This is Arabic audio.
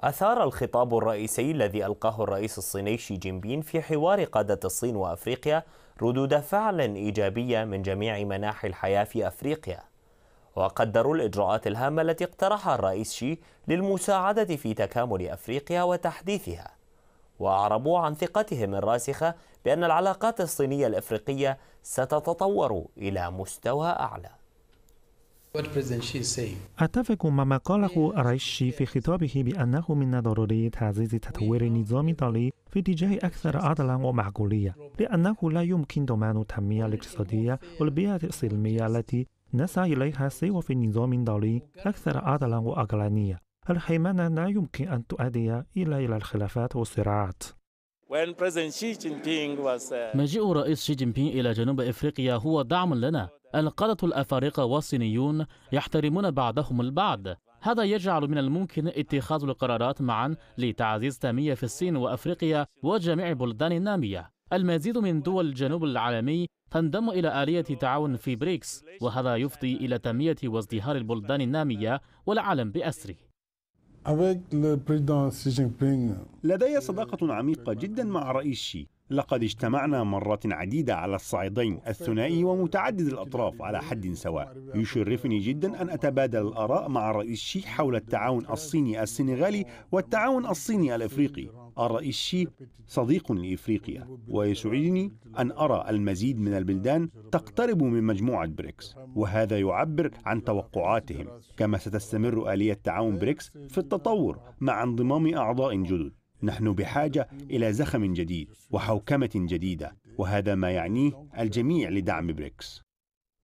أثار الخطاب الرئيسي الذي ألقاه الرئيس الصيني شي جين بين في حوار قادة الصين وأفريقيا ردود فعل إيجابية من جميع مناحي الحياة في أفريقيا. وقدروا الإجراءات الهامة التي اقترحها الرئيس شي للمساعدة في تكامل أفريقيا وتحديثها. وأعربوا عن ثقتهم الراسخة بأن العلاقات الصينية الأفريقية ستتطور إلى مستوى أعلى. أتفق مع ما قاله الرئيس شي في خطابه بأنه من الضروري تعزيز تطوير النظام الدولي في اتجاه أكثر عدلا ومعقولية لأنه لا يمكن ضمان التنمية الاقتصادية والبيئة السلمية التي نسعى إليها سوى في النظام الدولي أكثر عدلا وعقلانية الحيمنة لا يمكن أن تؤدي إلا إلى الخلافات والصراعات. مجيء رئيس شي جين بين إلى جنوب إفريقيا هو دعم لنا. القادة الأفارقة والصينيون يحترمون بعضهم البعض. هذا يجعل من الممكن اتخاذ القرارات معا لتعزيز التنمية في الصين وأفريقيا وجميع البلدان النامية. المزيد من دول الجنوب العالمي تنضم إلى آلية تعاون في بريكس وهذا يفضي إلى تنمية وازدهار البلدان النامية والعالم بأسره. لدي صداقة عميقة جدا مع رئيس شي. لقد اجتمعنا مرات عديدة على الصعيدين الثنائي ومتعدد الأطراف على حد سواء. يشرفني جدا أن أتبادل الآراء مع الرئيس شي حول التعاون الصيني السنغالي والتعاون الصيني الأفريقي. الرئيس شي صديق لإفريقيا ويسعدني أن أرى المزيد من البلدان تقترب من مجموعة بريكس وهذا يعبر عن توقعاتهم. كما ستستمر آلية تعاون بريكس في التطور مع انضمام أعضاء جدد. نحن بحاجة إلى زخم جديد وحوكمة جديدة وهذا ما يعنيه الجميع لدعم بريكس.